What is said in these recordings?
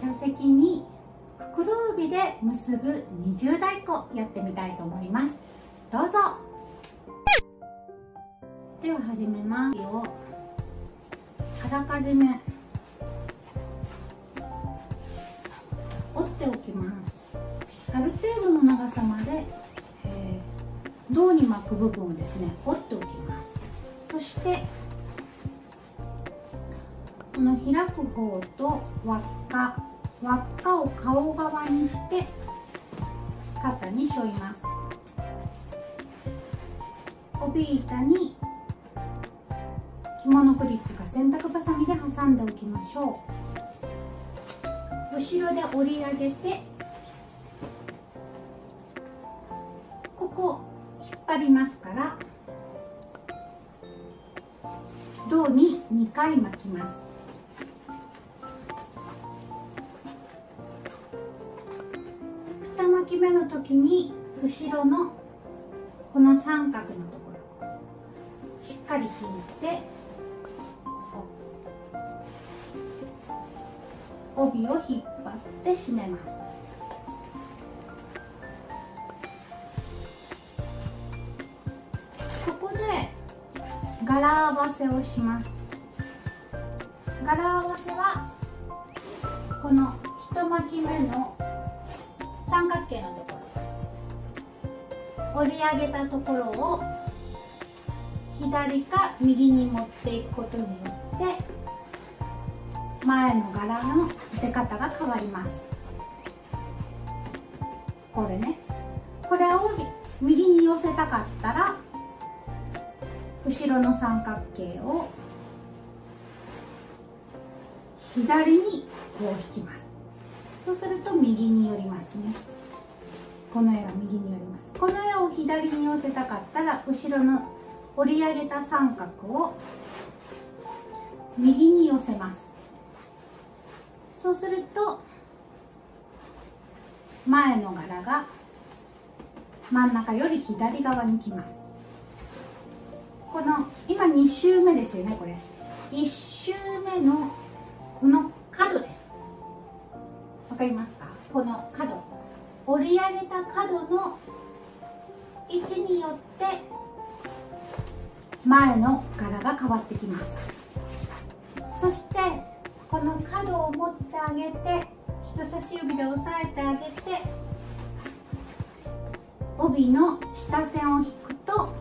茶席に袋帯で結ぶ二重太鼓やってみたいと思います。どうぞ。では始めます。あらかじめ折っておきます。ある程度の長さまで、えー、胴に巻く部分をですね折っておきます。そしてこの開く方と輪っか輪っかを顔側にして肩に背負います。帯板に着物クリップか洗濯バサミで挟んでおきましょう。後ろで折り上げてここ引っ張りますから胴に2回巻きます。の時に後ろのこの三角のところしっかり引いて帯を引っ張って締めます。ここで柄合わせをします。柄合わせはこの一巻き目の三角形のところ。折り上げたところを左か右に持っていくことによって前の柄の出方が変わります。これね。これを右に寄せたかったら後ろの三角形を左にこう引きます。そうすると右に寄りますね。この絵が右に寄ります。この絵を左に寄せたかったら後ろの折り上げた三角を右に寄せます。そうすると前の柄が真ん中より左側に来ます。この今2周目ですよねこれ。1周目のこの角です。わかりますか？この角。折り上げた角の位置によって前の柄が変わってきます。そしてこの角を持ってあげて人差し指で押さえてあげて帯の下線を引くと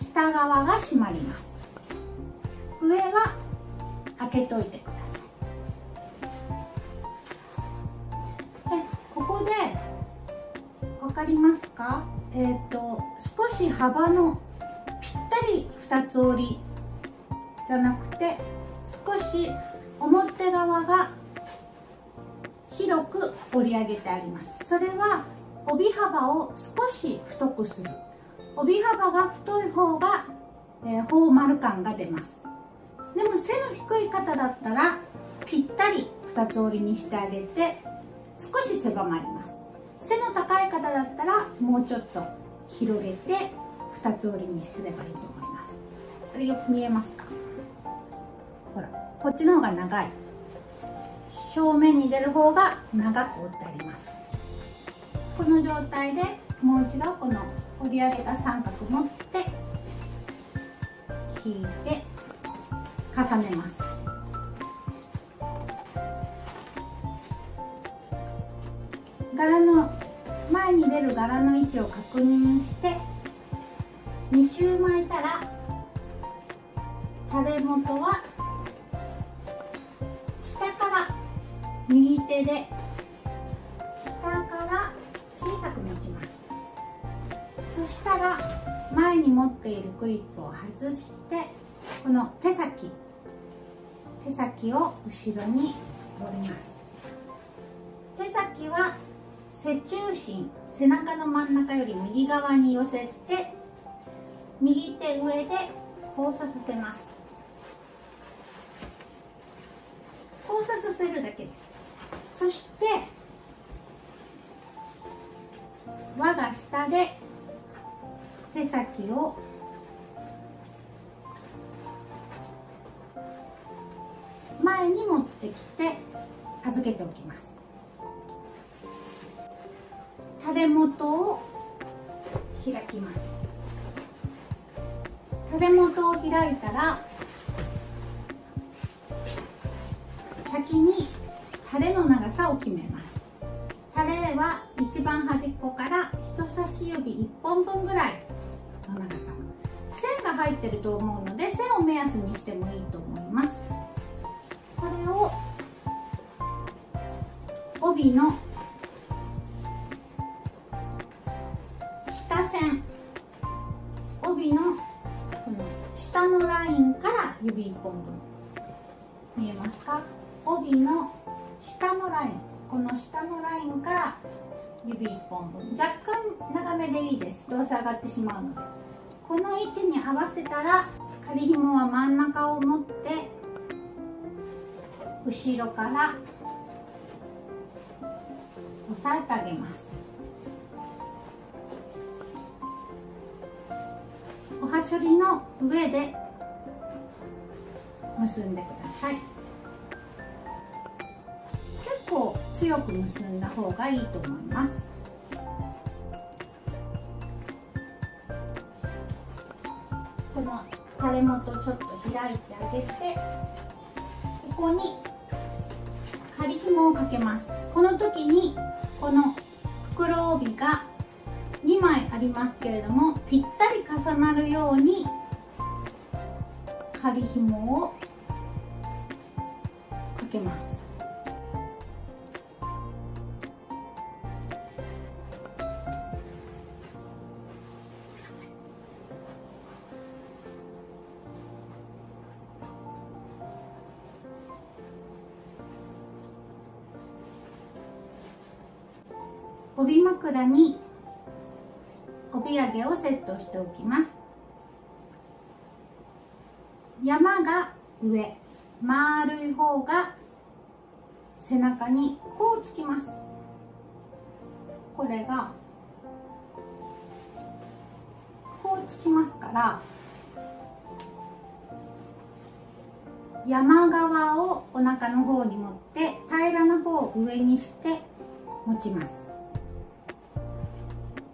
下側が締まります。上は開けといてください。でここで分かりますか？えっ、ー、と少し幅のぴったり2つ折りじゃなくて少し表側が広く折り上げてあります。それは帯幅を少し太くする。帯幅が太い方が、えー、フォーマル感が出ます。でも背の低い方だったらぴったり2つ折りにしてあげて少し狭まります。背の高い方だったらもうちょっと広げて2つ折りにすればいいと思います。これよく見えますか？ほら。こっちの方が長い。正面に出る方が長く折ってあります。この状態でもう一度この折り上げた三角持って引いて重ねます柄の前に出る柄の位置を確認して2周巻いたら垂れ元は下から右手で下から小さく持ちます。そしたら前に持っているクリップを外してこの手先。手先を後ろに折ります。背中心背中の真ん中より右側に寄せて右手上で交差させます。交差させるだけです。そして輪が下で手先を前に持ってきて預けておきます。垂れ元を開きます。垂れ元を開いたら先にタレの長さを決めます。タレは一番端っこから人差し指1本分ぐらいの長さ。線が入ってると思うので線を目安にしてもいいと思います。これを帯の指1本分。見えますか？帯の下のラインこの下のラインから指1本。分若干長めでいいです。どうせ上がってしまうのでこの位置に合わせたら仮紐は真ん中を持って後ろから押さえてあげます。おはしょりの上で結んでください結構強く結んだ方がいいと思いますこの垂れ元ちょっと開いてあげてここに仮紐をかけますこの時にこの袋帯が2枚ありますけれどもぴったり重なるように仮紐をかけます。帯枕に帯揚げをセットしておきます山が上丸い方が背中にこうつきます。これがこうつきますから山側をお腹の方に持って平らな方を上にして持ちます。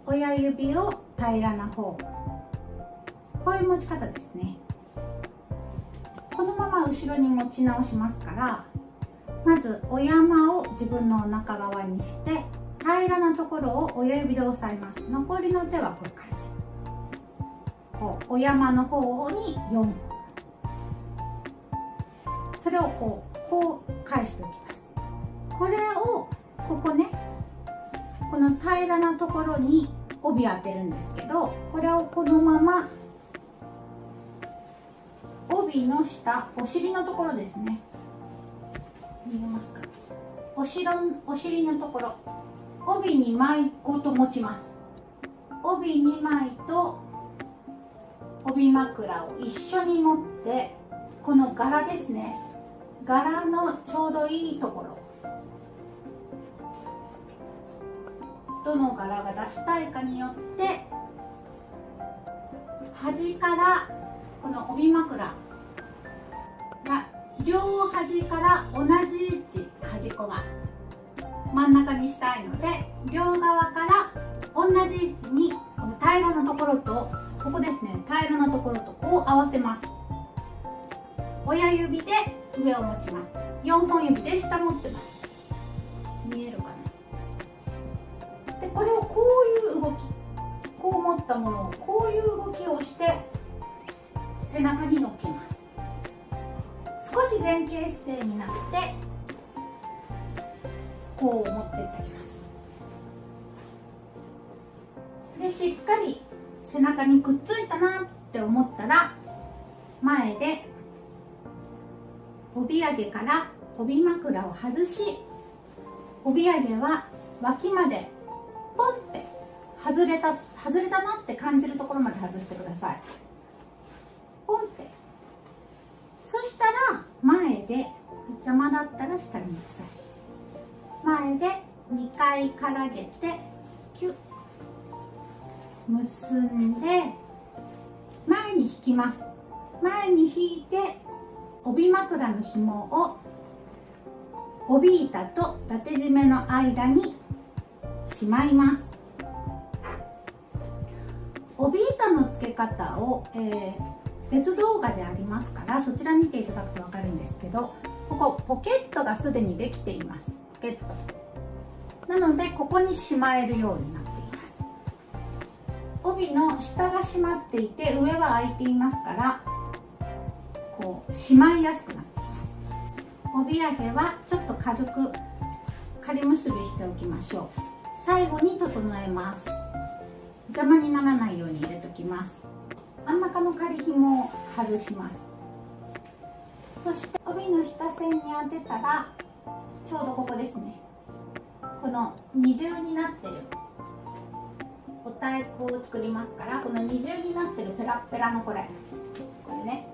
親指を平らな方。こういう持ち方ですね。後ろに持ち直しますからまずお山を自分のお腹側にして平らなところを親指で押さえます。残りの手はこういう感じ。こうお山の方に4本それをこうこう返しておきます。これをここねこの平らなところに帯当てるんですけどこれをこのまま帯の下お尻のところですね。見えますか？お尻お尻のところ。帯2枚ごと持ちます。帯2枚と帯枕を一緒に持ってこの柄ですね。柄のちょうどいいところ。どの柄が出したいかによって端からこの帯枕両端から同じ位置端っこが真ん中にしたいので両側から同じ位置にこの平らなところとここですね平らなところとこう合わせます。親指で上を持ちます。4本指で下持ってます。見えるかな。でこれをこういう動きこう持ったものをこういう動きをして背中に乗っけ前傾姿勢になってこう持っていってきます。でしっかり背中にくっついたなって思ったら前で帯揚げから帯枕を外し帯揚げは脇までポンって外れた外れたなって感じるところまで外してくださいポンってそしたら前で邪魔だったら下に差し。前で2回からげてキュッ。結んで前に引きます。前に引いて帯枕の紐を帯板と縦締めの間にしまいます。帯板の付け方を、えー、別動画でありますからそちら見ていただくと分かるんですけどここポケットがすでにできています。ポケット。なのでここにしまえるようになっています。帯の下が閉まっていて上は開いていますからこうしまいやすくなっています。帯揚げはちょっと軽く仮結びしておきましょう。最後に整えます。邪魔にならないように入れときます。真ん中の仮紐を外します。そして帯の下線に当てたらちょうどここですね。この二重になってる。お太鼓を作りますからこの二重になってるペラペラのこれ。これね。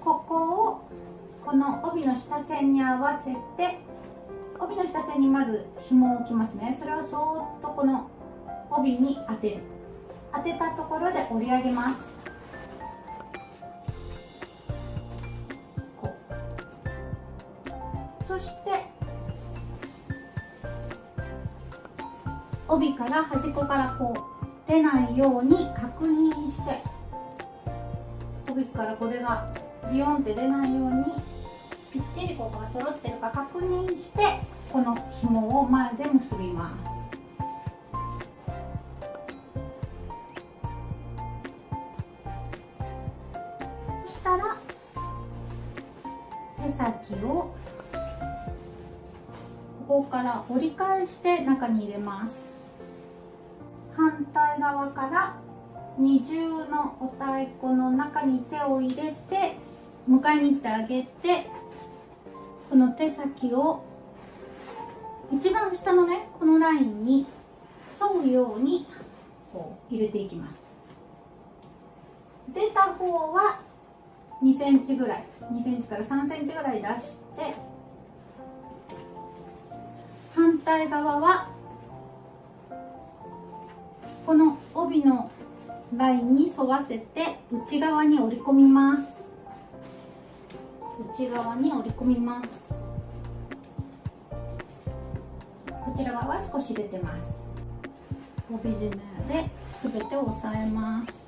ここをこの帯の下線に合わせて帯の下線にまず紐を置きますね。それをそーっとこの帯に当てる。当てたところで折り上げます。帯から端っこからこう出ないように確認して帯からこれがビヨンって出ないようにぴっちりここが揃ってるか確認してこの紐を前で結びます。そしたら手先をここから折り返して中に入れます。反対側から二重のお太鼓の中に手を入れて迎えに行ってあげてこの手先を一番下のねこのラインに沿うようにこう入れていきます。出た方は2センチぐらい。2センチから3センチぐらい出して反対側はこの帯のラインに沿わせて内側に折り込みます。内側に折り込みます。こちら側は少し出てます。帯締めで全てを押さえます。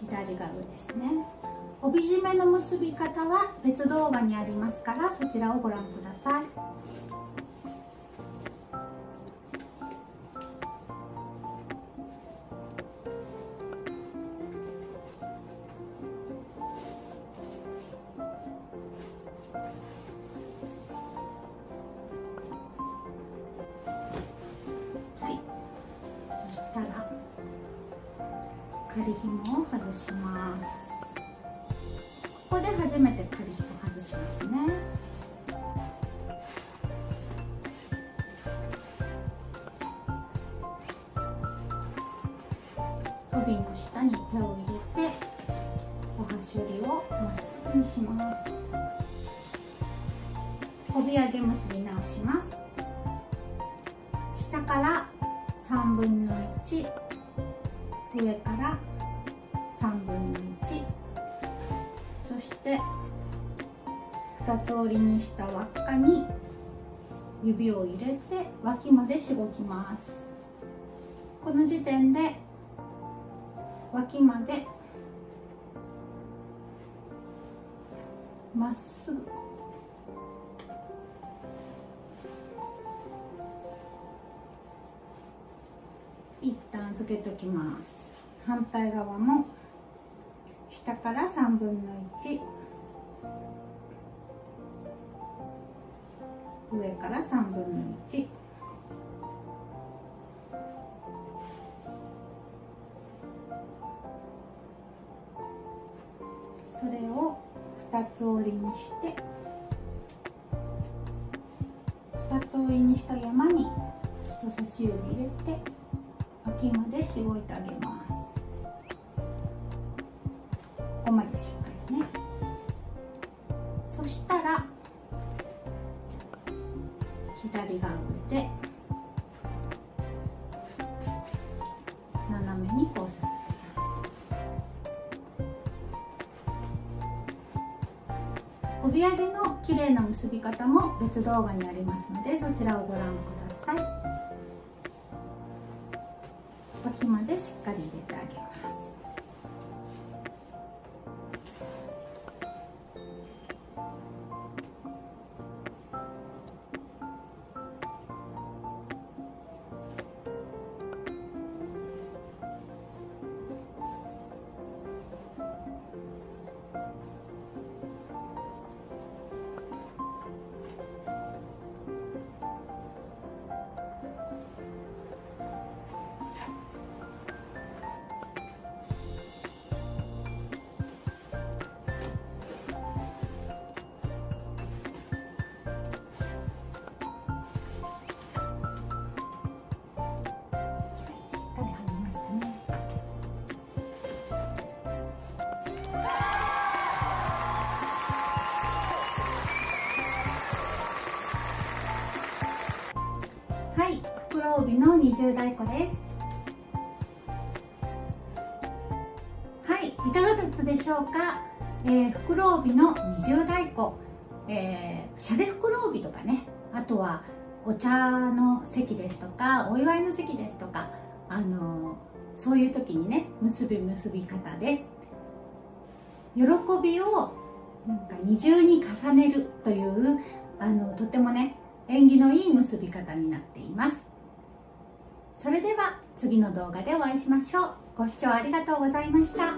左側ですね。帯締めの結び方は別動画にありますからそちらをご覧ください。します。ここで初めて仮紐外します。ね帯の下に手を入れてお箸折りをまっす。ぐにします。帯揚げ結び直します。下から3分の1 2つ折りにした輪っかに指を入れて脇までしごきます。この時点で脇までまっすぐ。一旦預けときます。反対側も下から3分の1上から3分の1それを2つ折りにして2つ折りにした山に人差し指入れて脇までしごいてあげます。ここまでしっかり。左側で斜めに交差させます。帯揚げの綺麗な結び方も別動画にありますのでそちらをご覧ください。脇までしっかり入れてあげます。帯の二重太鼓です。はいいかがだったでしょうか、えー、袋帯の二重太鼓、えー、シャレ袋帯とかね。あとはお茶の席ですとかお祝いの席ですとかあのー、そういう時にね結び結び方です。喜びをなんか二重に重ねるというあのとてもね縁起のいい結び方になっています。それでは次の動画でお会いしましょう。ご視聴ありがとうございました。